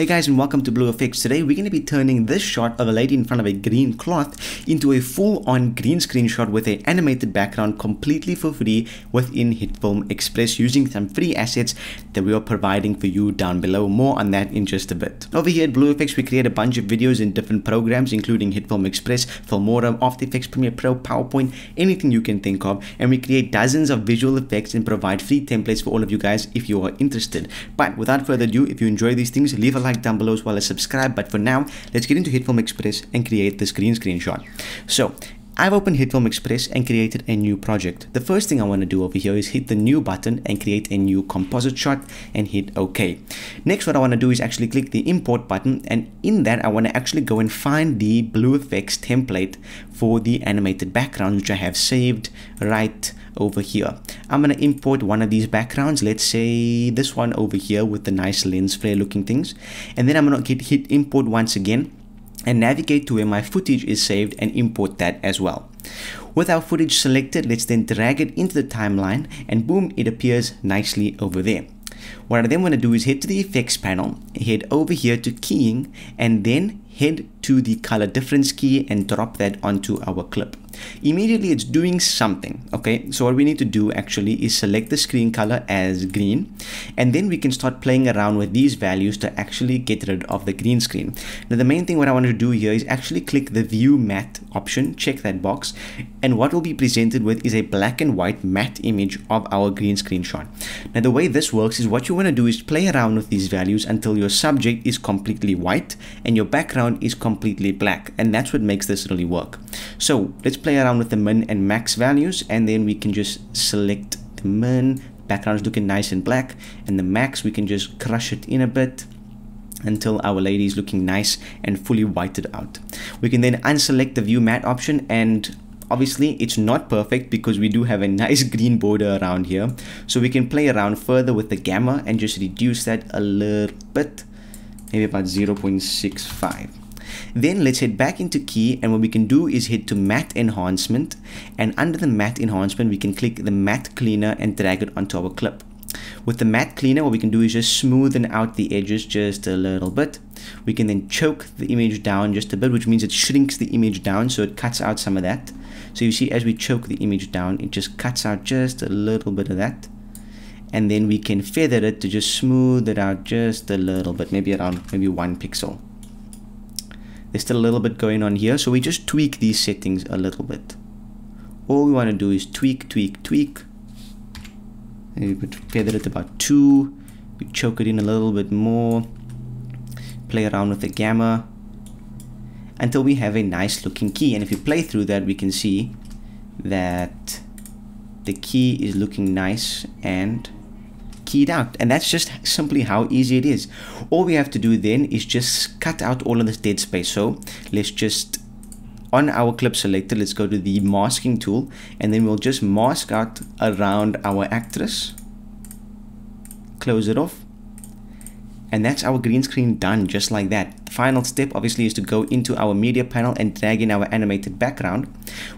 Hey guys and welcome to BlueFX. Today we're going to be turning this shot of a lady in front of a green cloth into a full-on green screen shot with an animated background completely for free within HitFilm Express using some free assets that we are providing for you down below. More on that in just a bit. Over here at BlueFX we create a bunch of videos in different programs including HitFilm Express, Filmora, After Effects, Premiere Pro, PowerPoint, anything you can think of and we create dozens of visual effects and provide free templates for all of you guys if you are interested. But without further ado, if you enjoy these things, leave a like like down below as well as subscribe. But for now, let's get into HitFilm Express and create this green screenshot. So I've opened HitFilm Express and created a new project. The first thing I want to do over here is hit the new button and create a new composite shot and hit OK. Next what I want to do is actually click the import button and in that I want to actually go and find the BlueFX template for the animated background which I have saved right over here. I'm going to import one of these backgrounds. Let's say this one over here with the nice lens flare looking things. And then I'm going to hit import once again and navigate to where my footage is saved and import that as well. With our footage selected, let's then drag it into the timeline and boom, it appears nicely over there. What I then want to do is head to the effects panel, head over here to keying and then head to the color difference key and drop that onto our clip immediately it's doing something okay? So what we need to do actually is select the screen color as green and then we can start playing around with these values to actually get rid of the green screen. Now the main thing what I want to do here is actually click the view matte option check that box and what will be presented with is a black and white matte image of our green screen shot now the way this works is what you want to do is play around with these values until your subject is completely white and your background is completely black and that's what makes this really work. So let's play around with the min and max values and then we can just select the min. Background is looking nice and black and the max we can just crush it in a bit until our lady is looking nice and fully whited out. We can then unselect the view matte option and obviously it's not perfect because we do have a nice green border around here. So we can play around further with the gamma and just reduce that a little bit maybe about 0.65 then let's head back into key and what we can do is head to matte enhancement and under the matte enhancement we can click the matte cleaner and drag it onto our clip. With the matte cleaner what we can do is just smoothen out the edges just a little bit. We can then choke the image down just a bit which means it shrinks the image down so it cuts out some of that. So you see as we choke the image down it just cuts out just a little bit of that and then we can feather it to just smooth it out just a little bit maybe around maybe one pixel there's still a little bit going on here so we just tweak these settings a little bit. All we want to do is tweak tweak tweak. We would feather it about two we choke it in a little bit more play around with the gamma until we have a nice looking key. And if you play through that we can see that the key is looking nice and keyed out. And that's just simply how easy it is. All we have to do then is just cut out all of this dead space. So let's just on our clip selector let's go to the masking tool. And then we'll just mask out around our actress. Close it off. And that's our green screen done just like that. The final step obviously is to go into our media panel and drag in our animated background.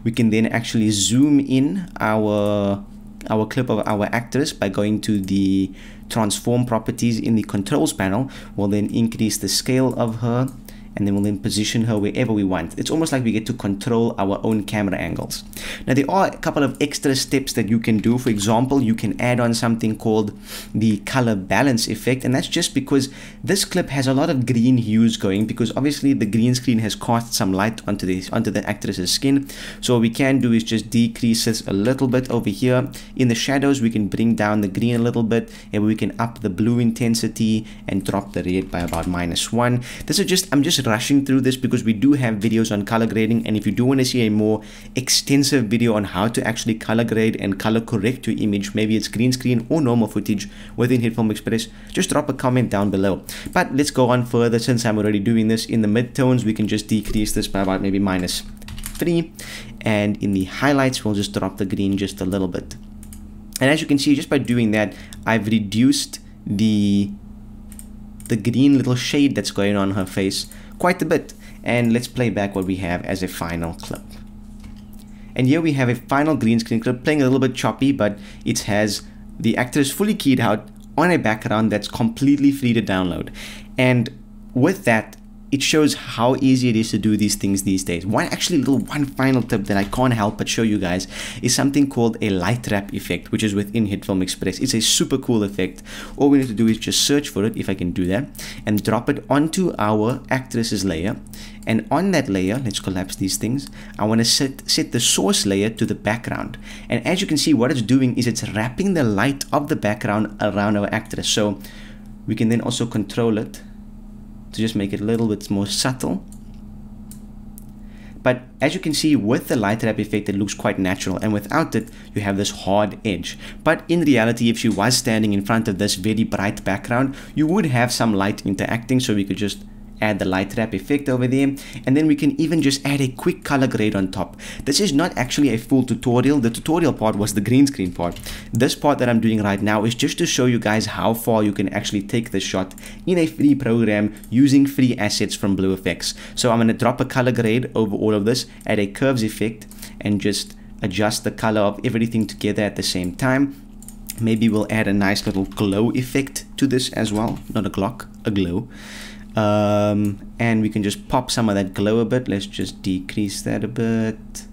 We can then actually zoom in our our clip of our actress by going to the transform properties in the controls panel will then increase the scale of her and then we'll then position her wherever we want. It's almost like we get to control our own camera angles. Now there are a couple of extra steps that you can do. For example, you can add on something called the color balance effect and that's just because this clip has a lot of green hues going because obviously the green screen has cast some light onto the onto the actress's skin. So what we can do is just decrease this a little bit over here. In the shadows we can bring down the green a little bit and we can up the blue intensity and drop the red by about minus one. This is just I'm just rushing through this because we do have videos on color grading. And if you do want to see a more extensive video on how to actually color grade and color correct your image maybe it's green screen or normal footage within HitFilm Express just drop a comment down below. But let's go on further. Since I'm already doing this in the midtones we can just decrease this by about maybe minus 3 and in the highlights we'll just drop the green just a little bit. And as you can see just by doing that I've reduced the the green little shade that's going on her face quite a bit. And let's play back what we have as a final clip. And here we have a final green screen clip playing a little bit choppy, but it has the actors fully keyed out on a background that's completely free to download. And with that, it shows how easy it is to do these things these days. One actually little one final tip that I can't help but show you guys is something called a light wrap effect, which is within HitFilm Express. It's a super cool effect. All we need to do is just search for it, if I can do that, and drop it onto our actresses layer. And on that layer, let's collapse these things. I want to set, set the source layer to the background. And as you can see, what it's doing is it's wrapping the light of the background around our actress. So we can then also control it to just make it a little bit more subtle. But as you can see with the light wrap effect it looks quite natural and without it you have this hard edge. But in reality if she was standing in front of this very bright background you would have some light interacting so we could just add the light wrap effect over there. And then we can even just add a quick color grade on top. This is not actually a full tutorial. The tutorial part was the green screen part. This part that I'm doing right now is just to show you guys how far you can actually take this shot in a free program using free assets from BlueFX so I'm going to drop a color grade over all of this add a curves effect and just adjust the color of everything together at the same time. Maybe we'll add a nice little glow effect to this as well. Not a clock a glow um, and we can just pop some of that glow a bit. Let's just decrease that a bit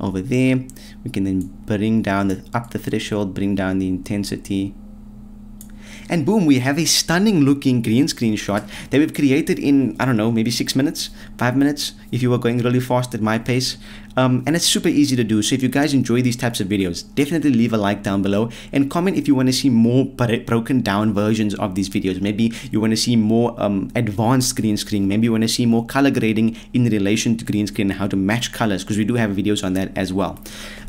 over there. We can then bring down the up the threshold bring down the intensity and boom we have a stunning looking green screen shot that we've created in I don't know maybe six minutes five minutes if you were going really fast at my pace. Um, and it's super easy to do. So if you guys enjoy these types of videos definitely leave a like down below and comment if you want to see more broken down versions of these videos. Maybe you want to see more um, advanced green screen. Maybe you want to see more color grading in relation to green screen and how to match colors because we do have videos on that as well.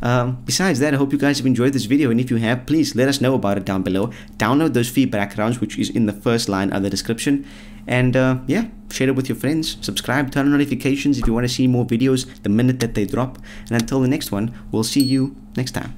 Um, besides that I hope you guys have enjoyed this video. And if you have please let us know about it down below. Download those backgrounds which is in the first line of the description. And uh, yeah share it with your friends. Subscribe turn on notifications if you want to see more videos the minute that they drop. And until the next one we'll see you next time